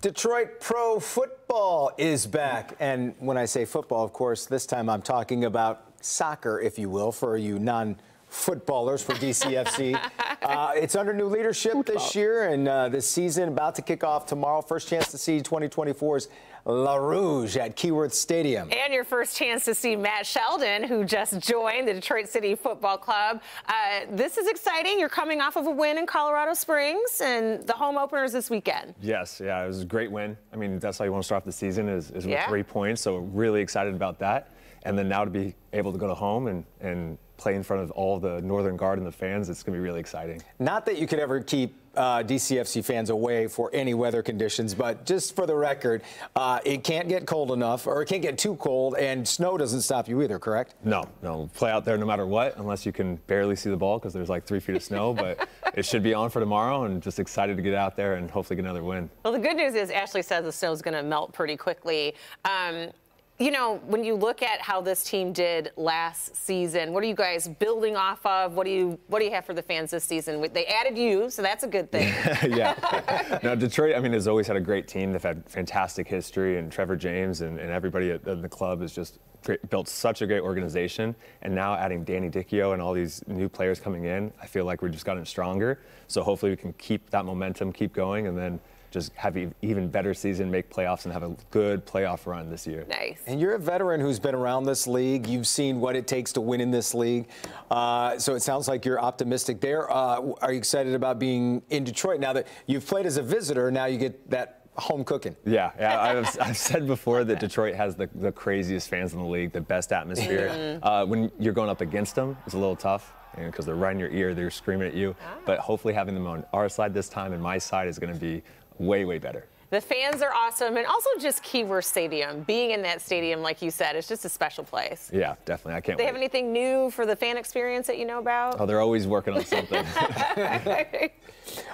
Detroit Pro Football is back. And when I say football, of course, this time I'm talking about soccer, if you will, for you non footballers for DCFC. uh, it's under new leadership this year, and uh, this season about to kick off tomorrow. First chance to see 2024's Le Rouge at Keyworth Stadium. And your first chance to see Matt Sheldon, who just joined the Detroit City Football Club. Uh, this is exciting. You're coming off of a win in Colorado Springs, and the home opener is this weekend. Yes, yeah, it was a great win. I mean, that's how you want to start off the season is, is with Yeah. three points. So really excited about that. And then now to be able to go to home and, and play in front of all the Northern Guard and the fans, it's going to be really exciting. Not that you could ever keep uh, DCFC fans away for any weather conditions, but just for the record, uh, it can't get cold enough, or it can't get too cold, and snow doesn't stop you either, correct? No, no, play out there no matter what, unless you can barely see the ball because there's like three feet of snow. But it should be on for tomorrow, and just excited to get out there and hopefully get another win. Well, the good news is Ashley says the snow's going to melt pretty quickly. Um, you know, when you look at how this team did last season, what are you guys building off of? What do you what do you have for the fans this season? They added you, so that's a good thing. yeah. now Detroit, I mean, has always had a great team. They've had fantastic history, and Trevor James and, and everybody at, the club has just great, built such a great organization. And now adding Danny Dichio and all these new players coming in, I feel like we've just gotten stronger. So hopefully we can keep that momentum, keep going, and then just have an even better season, make playoffs, and have a good playoff run this year. nice. And you're a veteran who's been around this league. You've seen what it takes to win in this league. Uh, so it sounds like you're optimistic there. Uh, are you excited about being in Detroit now that you've played as a visitor? Now you get that home cooking. Yeah, yeah. I've, I've said before that Detroit has the, the craziest fans in the league, the best atmosphere. Uh, when you're going up against them, it's a little tough because they're right in your ear, they're screaming at you. But hopefully, having them on our side this time and my side is going to be way, way better. The fans are awesome, and also just Keyworth Stadium. Being in that stadium, like you said, it's just a special place. Yeah, definitely. I can't They wait. have anything new for the fan experience that you know about? oh, they're always working on something.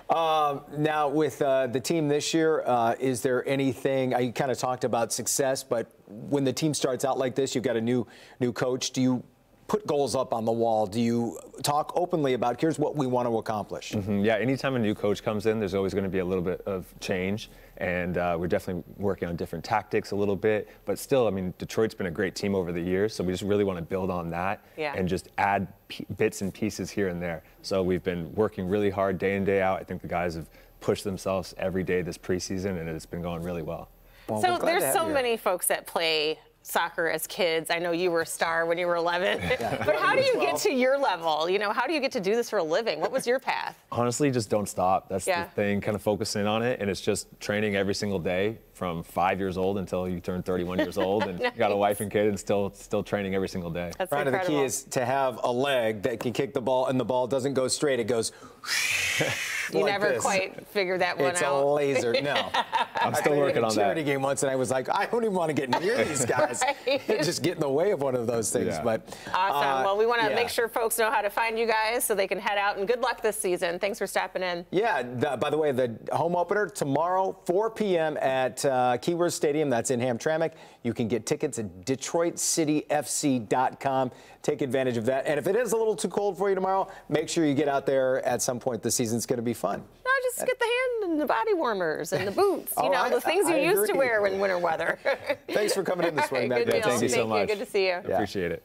Um, now, with uh, the team this year, uh, is there anything? I kind of talked about success, but when the team starts out like this, you've got a new new coach. Do you put goals up on the wall? Do you talk openly about here's what we want to accomplish? Mm, Yeah, anytime a new coach comes in, there's always going to be a little bit of change, and uh, we're definitely working on different tactics a little bit. But still, I mean, Detroit's been a great team over the years, so we just really want to build on that Yeah. and just add p- bits and pieces here and there. So we've been working really hard day in day out. I think the guys have pushed themselves every day this preseason, and it's been going really well. Well, so we're glad to there's so many folks that play soccer as kids. I know you were a star when you were 11. but how do you get to your level? You know, how do you get to do this for a living? What was your path? honestly just don't stop that's Yeah. the thing kind of focusing on it and it's just training every single day from five years old until you turn 31 years old and you got a wife and kid and still still training every single day That's Right, the key is to have a leg that can kick the ball, and the ball doesn't go straight; it goes. You like never this. quite figured that one out. It's a laser. No, i'm I still played working in a on charity that game once, and I was like, I don't even want to get near these guys. Right. Just get in the way of one of those things. Yeah. But Awesome. uh, well, we want to yeah. make sure folks know how to find you guys so they can head out. And good luck this season. Thanks for stopping in. Yeah. The, by the way, the home opener tomorrow, 4 p.m. at uh, Keyworth Stadium. That's in Hamtramck. You can get tickets at DetroitCityFC.com. Take advantage of that. And if it is a little too cold for you tomorrow, make sure you get out there at some point. The season's going to be fun. No, just get the hand and the body warmers and the oh, boots. You Oh, know, I- the things you I used to wear in winter weather. Thanks for coming in this All right, morning. good Matt. deal. Good to thank you you. so much Good to see you. appreciate it